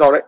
allora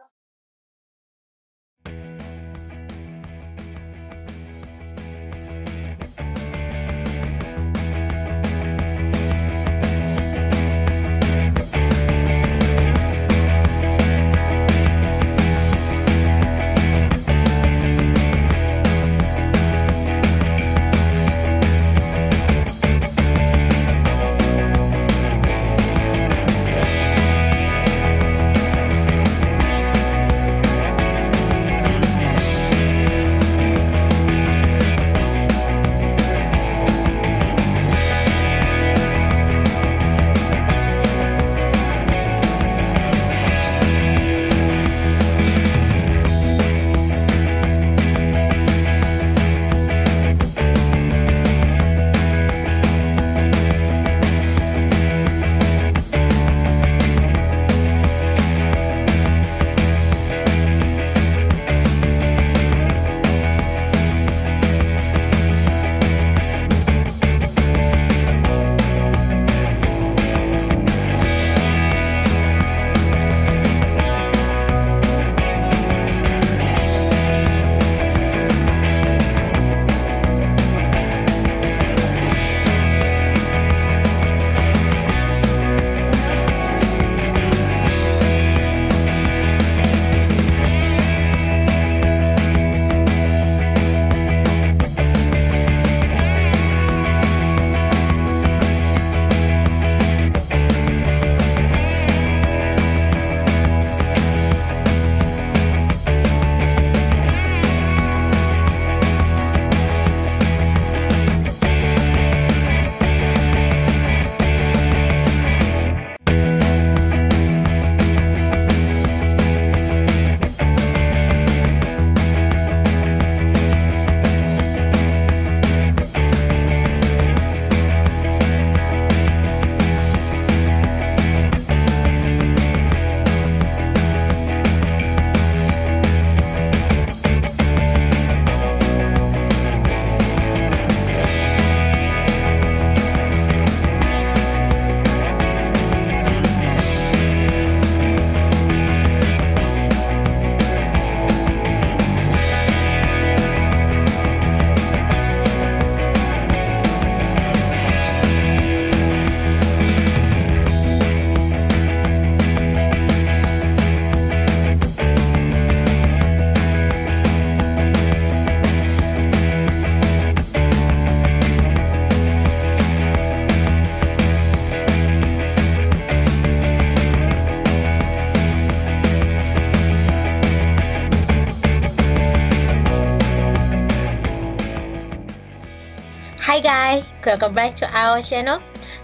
guys, welcome back to our channel.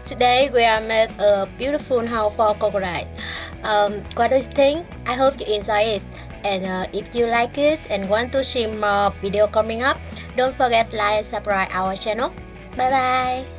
Today we are made a beautiful house for crocodile. Um, what do you think? I hope you enjoy it. And uh, if you like it and want to see more video coming up, don't forget like and subscribe our channel. Bye bye.